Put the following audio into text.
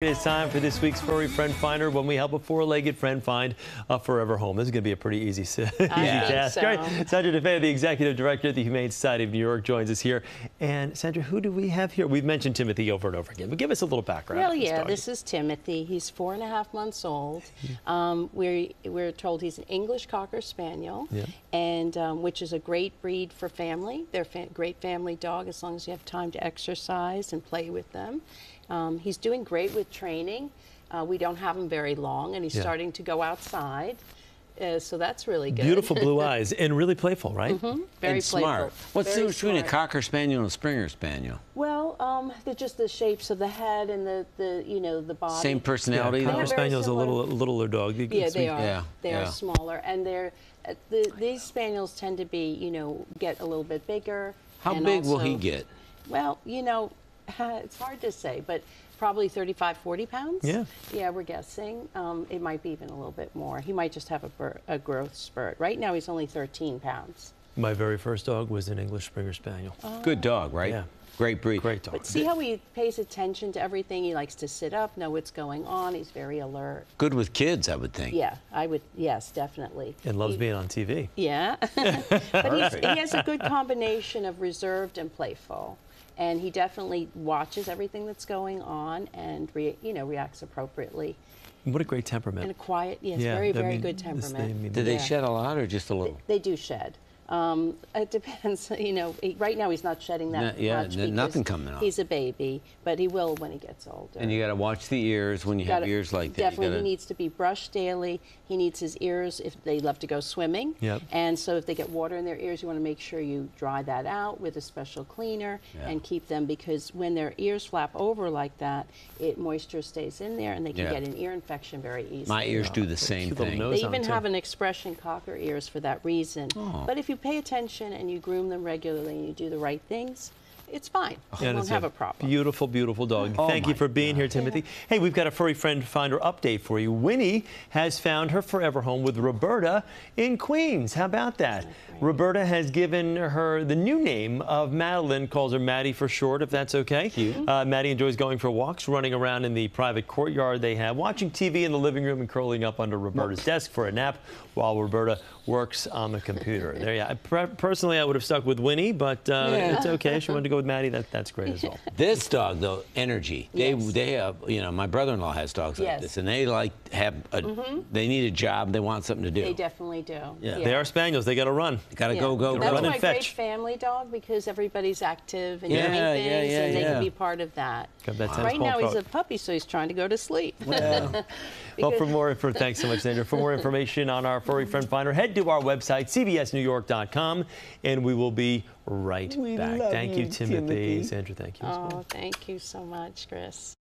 It's time for this week's Furry Friend Finder when we help a four-legged friend find a forever home. This is going to be a pretty easy, easy task. so. Right? Sandra DeFeo, the Executive Director at the Humane Society of New York, joins us here. And Sandra, who do we have here? We've mentioned Timothy over and over again, but give us a little background. Well, on this yeah, this is Timothy. He's four and a half months old. Um, we're, we're told he's an English Cocker Spaniel, Yeah. and um, which is a great breed for family. They're a fa great family dog as long as you have time to exercise and play with them. Um, he's doing great with training. Uh, we don't have him very long, and he's Yeah. starting to go outside. Uh, so that's really good. Beautiful blue eyes and really playful, right? Very and playful. smart. What's the difference between a cocker spaniel and a Springer spaniel? Well, um, they're just the shapes of the head and the, the you know the body. Same Yeah, personality. Cocker very though? Spaniel's a similar. little littler dog. You Yeah, they are. Yeah, they are yeah. smaller, and they're uh, the, these spaniels tend to be, you know, get a little bit bigger. How and big will he get? Well, you know, it's hard to say, but probably 35, 40 pounds. Yeah. Yeah, we're guessing. Um, it might be even a little bit more. He might just have a, bur- a growth spurt. Right now, he's only 13 pounds. My very first dog was an English Springer Spaniel. Oh. Good dog, right? Yeah. Great breed. Great dog. But see how he pays attention to everything. He likes to sit up, know what's going on. He's very alert. Good with kids, I would think. Yeah, I would. Yes, definitely. and loves He- being on TV. Yeah, but he's, he has a good combination of reserved and playful, and he definitely watches everything that's going on and re, you know reacts appropriately. What a great temperament. And a quiet, yes, Yeah, very I very mean, good this- temperament. I mean, Do they Yeah. shed a lot or just a little? They do shed. Um, it depends, you know. He, right now, he's not shedding that No- yeah, much. n- because nothing coming off. He's a baby, but he will when he gets older. And you got to watch the ears when you have Gotta- ears like that. Definitely, he gotta, needs to be brushed daily. He needs his ears if they love to go swimming. Yep. And so if they get water in their ears, you want to make sure you dry that out with a special cleaner Yeah. and keep them because when their ears flap over like that, it moisture stays in there and they can Yeah. get an ear infection very easily. My ears do the same thing. nose. They on even too. have an expression cocker ears for that reason. Oh. But if you pay attention and you groom them regularly and you do the right things, it's fine. You And won't have a problem. Beautiful, beautiful dog. Oh Thank you for being here, Timothy. Hey, we've got a furry friend finder update for you. Winnie has found her forever home with Roberta in Queens. How about that? Roberta has given her the new name of Madeline, calls her Maddie for short, if that's okay. Cute. Uh, Maddie enjoys going for walks, running around in the private courtyard they have, watching TV in the living room, and curling up under Roberta's desk for a nap while Roberta works on the computer. There, yeah. Per- Personally, I would have stuck with Winnie, but uh, Yeah. it's okay. She wanted to go with Maddie. That, that's great as well. This dog, though, energy. They Yes. they have, you know, my brother-in-law has dogs like Yes. Mm-hmm. this, and they like have a, they need a job, they want something to do. They definitely do. Yeah. They are spaniels. They got to run. Got to Yeah. go, go, That's go. Run and why fetch. great family dog because everybody's active and Yeah, doing things, yeah, and they can be part of that. Got that tennis Right now he's a puppy, so he's trying to go to sleep. Well, for more for thanks so much, Sandra. For more information on our furry friend finder, head to our website cbsnewyork.com, and we will be right We back. Thank you, you, Timothy. Timothy. Sandra, thank you. as oh, well. oh, thank you so much, Chris.